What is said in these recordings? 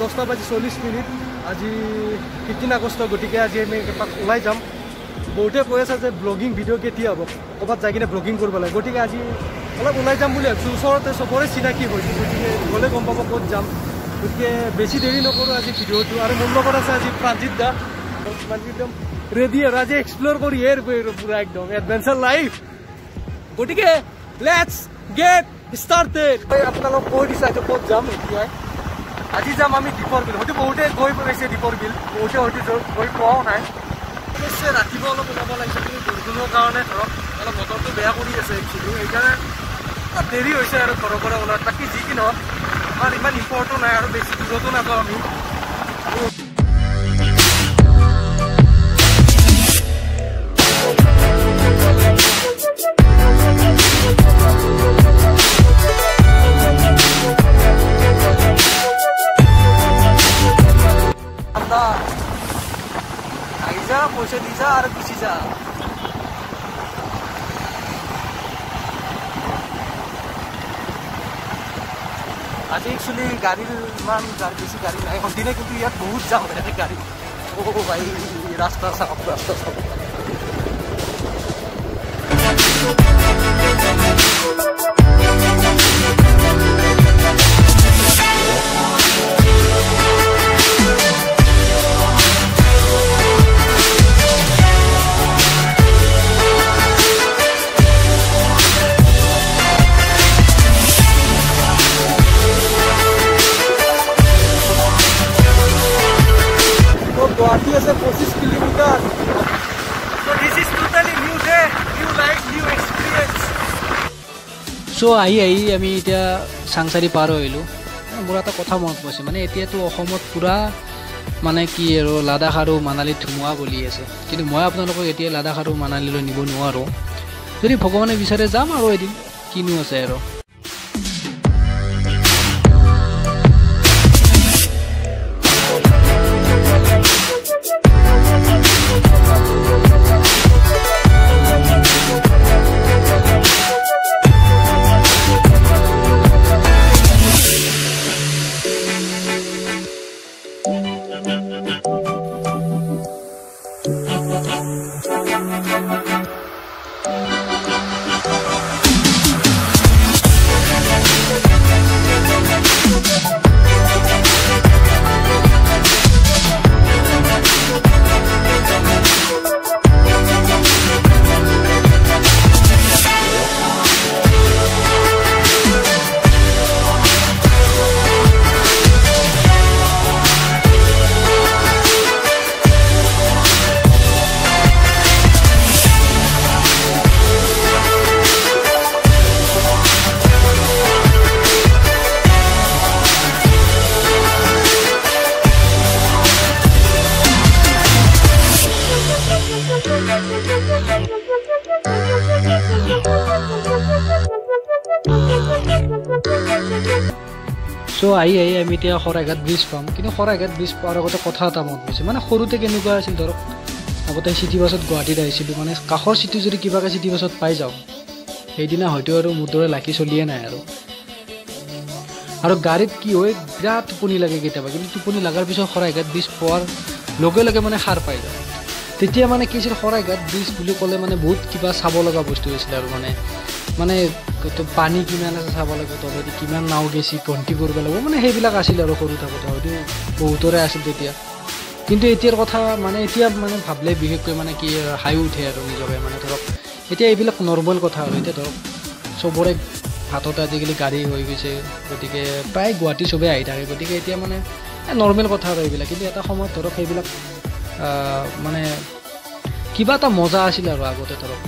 দহটা বাজি চল্লিছ মিনিট। আজি ফিফটিন আগষ্ট গতিকে আজি আমি এপাক ওলাই যাম। বহুতে কৈ আছে যে ব্লগিং ভিডিঅ' কেতিয়া হ'ব? ক'ৰবাত যাই কিনে ব্লগিং কৰিব লাগে। গতিকে আজি অলপ ওলাই যাম বুলি ভাবিছোঁ। ওচৰতে চবৰে চিনাকি হৈছোঁ গতিকে গ'লে গম পাব ক'ত যাম। গতিকে বেছি দেৰি নকৰোঁ আজি ভিডিঅ'টো। আৰু মোৰ লগত আছে আজি প্ৰাঞ্জিত দা। একদম ৰেডি আৰু আজি এক্সপ্ল'ৰ কৰি এৰ পূৰা একদম। এডভেঞ্চাৰ লাইফ গতিকে লেটছ গেট ষ্টাৰ্টেড আপোনালোক কৈ দিছে ক'ত যাম এতিয়াই। আজি যাম আমি দীপৰ বিল। হয়তো বহুতে গৈ পাইছে দীপৰ বিল। বহুতে হয়তো গৈ পোৱাও নাই। অৱশ্যে ৰাতিপুৱা অলপ ওলাব লাগিছে কিন্তু বৰষুণৰ কাৰণে ধৰক অলপ বতৰটো বেয়া কৰি আছে একচুৱেলি সেইকাৰণে দেৰি হৈছে আৰু ঘৰৰ পৰা ওলোৱাত বাকী যি কি নহওক আমাৰ ইমান ইম্পৰ্টো নাই আৰু বেছি দূৰতো নাযাওঁ আমি। যা আজি একচুৱেলি গাড়ীৰ ইমান বেছি গাড়ী নাই সন্ধিনে কিন্তু ইয়াত বহুত যাম এনেকৈ গাড়ী। অ' ভাই, ৰাস্তা চাওক ৰাস্তা চাওক গুৱাহাটী আছে পঁচিছ কিলোমিটাৰ চ' আহি আহি আমি এতিয়া চাংচাৰি পাৰ আহিলোঁ। মোৰ এটা কথা মনত পৰিছে মানে এতিয়াতো অসমত পূৰা মানে কি আৰু লাডাখ আৰু মানালীত ধুমুহা বলি আছে। কিন্তু মই আপোনালোকক এতিয়া লাডাখ আৰু মানালীলৈ নিব নোৱাৰোঁ। যদি ভগৱানে বিচাৰে যাম আৰু এদিন কিনো আছে আৰু। চ' আহি আহি আমি এতিয়া শৰাইঘাট ব্ৰিজ পাম। কিন্তু শৰাইঘাট ব্ৰিজ পোৱাৰ আগতে কথা এটা মনত পৰিছে। মানে সৰুতে কেনেকুৱা আছিল ধৰক আগতে চিটি বাছত গুৱাহাটীত আহিছিলোঁ। মানে কাষৰ চিটি যদি কিবাকৈ চিটি বাছত পাই যাওঁ সেইদিনা হয়তো আৰু মোৰ দৰে লাকি চলিয়ে নাই আৰু। আৰু গাড়ীত কি হয় বিৰাট টোপনি লাগে কেতিয়াবা। কিন্তু টোপনি লগাৰ পিছত শৰাইঘাট ব্ৰিজ পোৱাৰ লগে লগে মানে সাৰ পাই যায়। তেতিয়া মানে কি আছিল শৰাইঘাট ব্ৰিজ বুলি ক'লে মানে বহুত কিবা চাব লগা বস্তু হৈছিলে আৰু মানে। মানে তো পানী কিমান আছে চাব লাগিব তলেদি কিমান নাও গেছি গন্তি কৰিব লাগিব মানে সেইবিলাক আছিল আৰু সৰু থাকোঁতে হয়তো বহুতৰে আছিল তেতিয়া। কিন্তু এতিয়াৰ কথা মানে এতিয়া মানে ভাবিলে বিশেষকৈ মানে কি হাই উঠে আৰু নিজকে মানে ধৰক এতিয়া এইবিলাক নৰ্মেল কথা আৰু এতিয়া ধৰক চবৰে হাততে আজিকালি গাড়ী হৈ গৈছে গতিকে প্ৰায় গুৱাহাটী চবেই আহি থাকে গতিকে এতিয়া মানে নৰ্মেল কথা আৰু এইবিলাক কিন্তু এটা সময়ত ধৰক সেইবিলাক মানে কিবা এটা মজা আছিল আৰু আগতে ধৰক।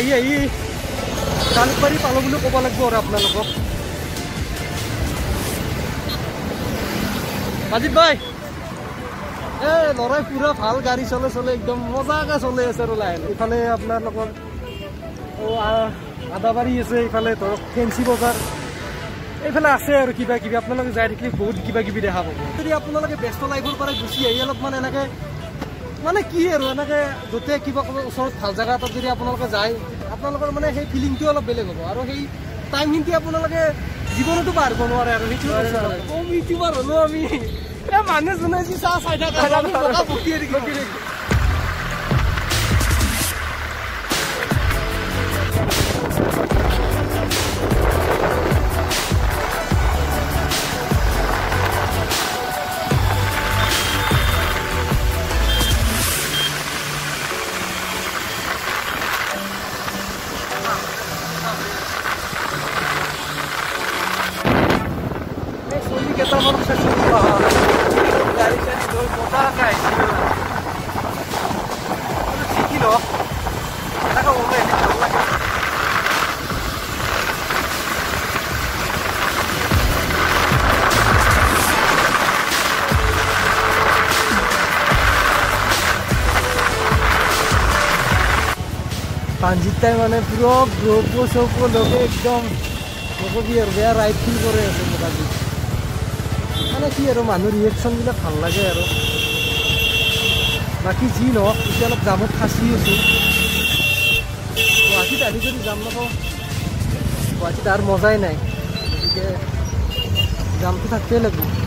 আহি আহি জালুকবাৰী পালোঁ বুলি ক'ব লাগিব আৰু আপোনালোকক। মাজীৱ ভাই। এ ল'ৰাই পুৰা ভাল গাড়ী চলে চলে একদম মজাকৈ চলি আছে আৰু লাহে লাহে। ইফালে আপোনালোকৰ আদাবাৰী আছে এইফালে ধৰক ফেঞ্চি বজাৰ। এইফালে আছে আৰু কিবা কিবি। আপোনালোকে যাই থাকিলে বহুত কিবা কিবি দেখা পাব। যদি আপোনালোকে ব্যস্ত লাইফৰ পৰা গুচি আহি অলপমান এনেকৈ মানে কি আৰু এনেকৈ য'তে কিবা ক'ব ওচৰত ভাল জেগা এটাত যদি আপোনালোকে যায় আপোনালোকৰ মানে সেই ফিলিংটো অলপ বেলেগ হ'ব। আৰু সেই টাইমখিনি আপোনালোকে জীৱনতো পাৰ কৰিব নোৱাৰে আৰু সেইটো কম ইউটিউবাৰ হ'লেও আমি। 야 맞는 순간 진짜 살다 가라는 거가 목소리 목소리 Tamam, tamam. এই মানুহ যোনে যি চাহ চাই থাকে আমি টকা বকিয়ে থাকিম চলি কেইটামান চাইছোঁ গাড়ী চাড়ী লৈ বতাহকে আহিছিল শিকিল এনেকৈ ওলাই ভাল লাগে পাঞ্জিতাই মানে পুরো গ্রোপ সৌপ লোকে একদম নকবি আৰু বেয়া ৰাইড ফিল কৰে আছে মোক আজি মানে কি আৰু মানুহ ৰিয়েকশ্যনবিলাক ভাল লাগে আৰু বাকী যি নহওক এতিয়া অলপ জামত ফাঁচি আছোঁ গুৱাহাটীত আহি যদি যাম নাপাওঁ গুৱাহাটীত আৰু মজাই নাই গতিকে জামটো থাকিবই লাগিব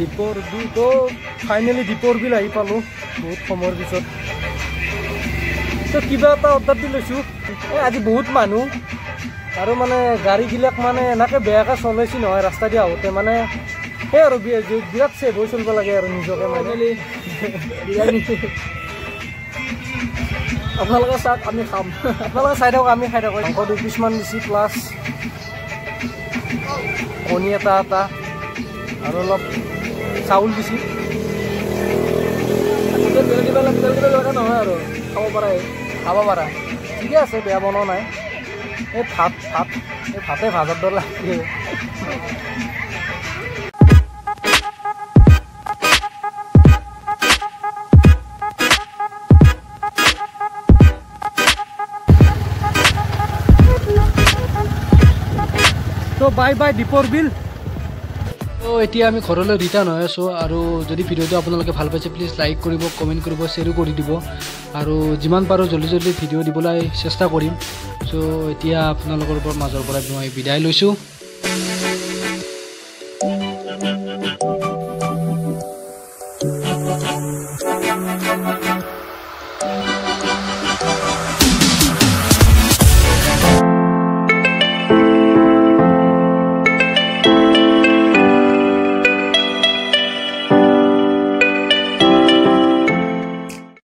দীপৰ বিলটো ফাইনেলি দীপৰ বিল আহি পালোঁ বহুত সময়ৰ পিছত। তো কিবা এটা অৰ্ডাৰ দি লৈছোঁ। এই আজি বহুত মানুহ। আৰু মানে গাড়ীবিলাক মানে এনেকৈ বেয়াকৈ চলাইছে নহয় ৰাস্তা দি আহোঁতে। মানে সেই আৰু বিৰাট ছেভ হৈ চলিব লাগে আৰু নিজকে মানে। আপোনালোকে চাওক আমি খাম। আপোনালোকে চাই থাকক আমি খাই থাকোঁ দুই পিচমান দিছোঁ প্লাছ কণী এটা এটা। আৰু অলপ চাউল দিছোঁ। তেল দিব লাগে তেল দিব লগা নহয় আৰু। খাব পাৰা খাব পাৰা। ঠিকে আছে বেয়া বনোৱা নাই। এই ভাত ভাত এই ভাতে দৰে লাগে। তো বাই বাই দীপৰ বিল ত' এতিয়া আমি ঘৰলৈ ৰিটাৰ্ণ হৈ আছোঁ আৰু যদি ভিডিঅ'টো আপোনালোকে ভাল পাইছে প্লিজ লাইক কৰিব কমেণ্ট কৰিব শ্বেয়াৰো কৰি দিব আৰু যিমান পাৰোঁ জলদি জলদি ভিডিঅ' দিবলৈ চেষ্টা কৰিম চ' এতিয়া আপোনালোকৰ পৰা মাজৰ পৰা মই বিদায় লৈছোঁ